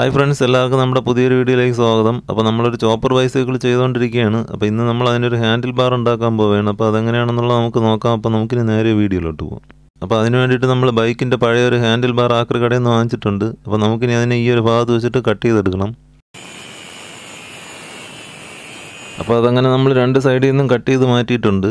Hi friends എല്ലാവർക്കും നമ്മുടെ പുതിയൊരു വീഡിയോയിലേക്ക് സ്വാഗതം. അപ്പോൾ നമ്മളൊരു ചോപ്പർ ബൈസൈക്കിൾ ചെയ്തുകൊണ്ടിരിക്കുകയാണ്. അപ്പോൾ ഇന്ന് നമ്മൾ അതിനൊരു ഹാൻഡിൽ ബാർ ഉണ്ടാക്കാൻ പോവുകയാണ്. അപ്പോൾ അതെങ്ങനെയാണെന്നുള്ളത് നമുക്ക് നോക്കാം. അപ്പോൾ നമുക്കിനി നേരെ വീഡിയോയിലോട്ട് പോകാം അപ്പോൾ അതിന് വേണ്ടിയിട്ട് നമ്മൾ ബൈക്കിന്റെ പഴയ ഒരു ഹാൻഡിൽ ബാർ ആക്രി കടയിൽ നിന്ന് വാങ്ങിച്ചിട്ടുണ്ട്. അപ്പോൾ നമുക്കിനി അതിനെ ഈ ഒരു ഭാഗത്ത് വെച്ചിട്ട് കട്ട് ചെയ്തെടുക്കണം. അപ്പോൾ അതങ്ങനെ നമ്മൾ രണ്ട് സൈഡിൽ നിന്നും കട്ട് ചെയ്ത് മാറ്റിയിട്ടുണ്ട്.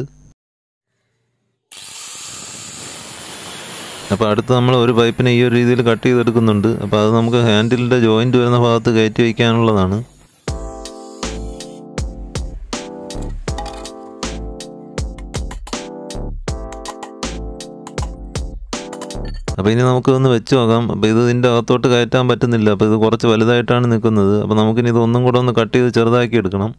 അപ്പോൾ അടുത്ത് നമ്മൾ ഒരു പൈപ്പിനെ ഈ ഒരു രീതിയിൽ കട്ട് ചെയ്തെടുക്കുന്നുണ്ട്. അപ്പോൾ അത് നമുക്ക് ഹാൻഡിലിന്റെ ജോയിന്റ് വരുന്ന ഭാഗത്ത് കയറ്റി വയ്ക്കാനുള്ളതാണ്. അപ്പോൾ ഇനി നമുക്ക് വെച്ച് നോക്കാം. അപ്പോൾ ഇത് ഇതിന്റെ അകത്തോട്ട് കയറ്റാൻ പറ്റുന്നില്ല. അപ്പോൾ ഇത് കുറച്ച് വലുതായിട്ടാണ് നിൽക്കുന്നത്. അപ്പോൾ നമുക്കിനി ഇത് കൂടെ ഒന്ന് കട്ട് ചെയ്ത് ചെറുതാക്കി എടുക്കണം.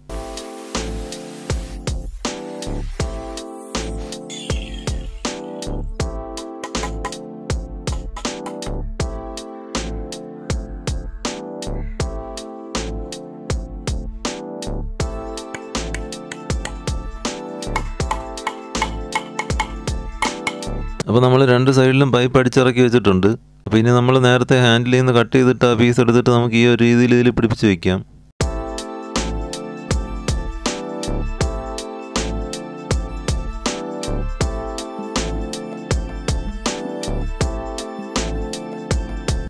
അപ്പോൾ നമ്മൾ രണ്ട് സൈഡിലും പൈപ്പ് അടിച്ചിറക്കി വെച്ചിട്ടുണ്ട്. അപ്പോൾ ഇനി നമ്മൾ നേരത്തെ ഹാൻഡിൽ നിന്ന് കട്ട് ചെയ്തിട്ട് ആ പീസ് എടുത്തിട്ട് നമുക്ക് ഈ ഒരു രീതിയിൽ ഇതിൽ പിടിപ്പിച്ച് വയ്ക്കാം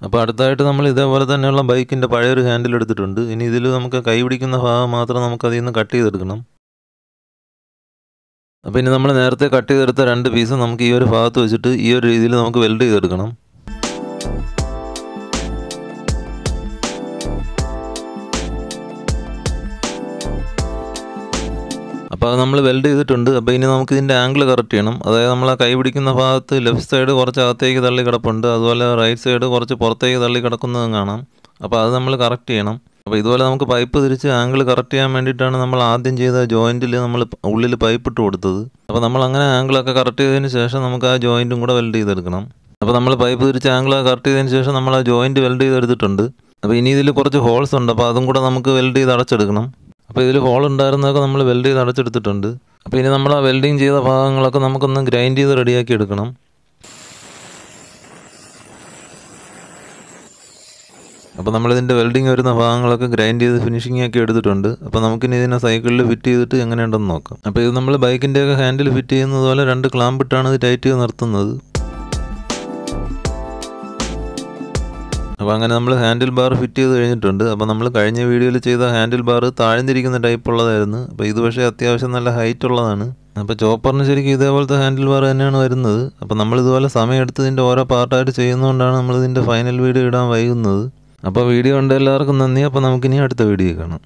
അപ്പോൾ അടുത്തായിട്ട് നമ്മൾ ഇതേപോലെ തന്നെയുള്ള ബൈക്കിന്റെ പഴയൊരു ഹാൻഡിൽ എടുത്തിട്ടുണ്ട്. ഇനി ഇതിൽ നമുക്ക് കൈ പിടിക്കുന്ന ഭാഗം മാത്രം നമുക്ക് അതിൽ നിന്ന് കട്ട് ചെയ്തെടുക്കണം. അപ്പോൾ ഇനി നമ്മൾ നേരത്തെ കട്ട് ചെയ്തെടുത്ത രണ്ട് പീസ് നമുക്ക് ഈ ഒരു ഭാഗത്ത് വെച്ചിട്ട് ഈ ഒരു രീതിയിൽ നമുക്ക് വെൽഡ് ചെയ്തെടുക്കണം. അപ്പോൾ അത് നമ്മൾ വെൽഡ് ചെയ്തിട്ടുണ്ട്. അപ്പോൾ ഇനി നമുക്ക് ഇതിന്റെ ആംഗിൾ കറക്റ്റ് ചെയ്യണം. അതായത് നമ്മൾ കൈ പിടിക്കുന്ന ഭാഗത്ത് ലെഫ്റ്റ് സൈഡ് കുറച്ച് അകത്തേക്ക് തള്ളി കിടപ്പുണ്ട് അതുപോലെ റൈറ്റ് സൈഡ് കുറച്ച് പുറത്തേക്ക് തള്ളി കിടക്കുന്നതും കാണാം. അപ്പോൾ അത് നമ്മൾ കറക്റ്റ് ചെയ്യണം. അപ്പോൾ ഇതുപോലെ നമുക്ക് പൈപ്പ് തിരിച്ച് ആംഗിൾ കറക്റ്റ് ചെയ്യാൻ വേണ്ടിയിട്ടാണ് നമ്മൾ ആദ്യം ചെയ്ത ജോയിന്റിൽ നമ്മൾ ഉള്ളിൽ പൈപ്പ് ഇട്ട് കൊടുത്തത്. അപ്പോൾ നമ്മൾ അങ്ങനെ ആംഗിളൊക്കെ കറക്റ്റ് ചെയ്തതിന് ശേഷം നമുക്ക് ആ ജോയിന്റും കൂടെ വെൽഡ് ചെയ്തെടുക്കണം. അപ്പോൾ നമ്മൾ പൈപ്പ് തിരിച്ച് ആംഗിൾ കറക്റ്റ് ചെയ്തതിന് ശേഷം നമ്മൾ ആ ജോയിന്റ് വെൽഡ് ചെയ്തെടുത്തിട്ടുണ്ട്. അപ്പോൾ ഇനി ഇതിൽ കുറച്ച് ഹോൾസ് ഉണ്ട്. അപ്പോൾ അതും കൂടെ നമുക്ക് വെൽഡ് ചെയ്ത് അടച്ചെടുക്കണം. അപ്പോൾ ഇതിൽ ഹോൾ ഉണ്ടായിരുന്നതൊക്കെ നമ്മൾ വെൽഡ് ചെയ്ത് അടച്ചെടുത്തിട്ടുണ്ട്. അപ്പോൾ ഇനി നമ്മൾ ആ വെൽഡിങ് ചെയ്ത ഭാഗങ്ങളൊക്കെ നമുക്കൊന്ന് ഗ്രൈൻഡ് ചെയ്ത് റെഡിയാക്കി എടുക്കണം. അപ്പോൾ നമ്മളിതിന്റെ വെൽഡിങ് വരുന്ന ഭാഗങ്ങളൊക്കെ ഗ്രൈൻഡ് ചെയ്ത് ഫിനിഷിംഗ് ഒക്കെ എടുത്തിട്ടുണ്ട്. അപ്പോൾ നമുക്കിനി ഇതിനെ സൈക്കിളിൽ ഫിറ്റ് ചെയ്തിട്ട് എങ്ങനെയുണ്ടെന്ന് നോക്കാം. അപ്പോൾ ഇത് നമ്മൾ ബൈക്കിന്റെയൊക്കെ ഹാൻഡിൽ ഫിറ്റ് ചെയ്യുന്നത് പോലെ രണ്ട് ക്ലാമ്പിട്ടാണ് ഇത് ടൈറ്റ് ചെയ്ത് നിർത്തുന്നത്. അപ്പോൾ അങ്ങനെ നമ്മൾ ഹാൻഡിൽ ബാർ ഫിറ്റ് ചെയ്ത് കഴിഞ്ഞിട്ടുണ്ട്. അപ്പോൾ നമ്മൾ കഴിഞ്ഞ വീഡിയോയിൽ ചെയ്ത ഹാൻഡിൽ ബാർ താഴ്ന്നിരിക്കുന്ന ടൈപ്പ് ഉള്ളതായിരുന്നു. അപ്പോൾ ഇത് പക്ഷേ അത്യാവശ്യം നല്ല ഹൈറ്റ് ഉള്ളതാണ്. അപ്പോൾ ചോപ്പറിന് ശരിക്കും ഇതേപോലത്തെ ഹാൻഡിൽ ബാർ തന്നെയാണ് വരുന്നത്. അപ്പോൾ നമ്മൾ ഇതുപോലെ സമയമെടുത്ത് ഇതിന്റെ ഓരോ പാർട്ടായിട്ട് ചെയ്യുന്നതുകൊണ്ടാണ് നമ്മൾ ഇതിന്റെ ഫൈനൽ വീഡിയോ ഇടാൻ വൈകുന്നത്. അപ്പോൾ വീഡിയോ കണ്ട എല്ലാവർക്കും നന്ദി. അപ്പോൾ നമുക്കിനി അടുത്ത വീഡിയോ കാണാം.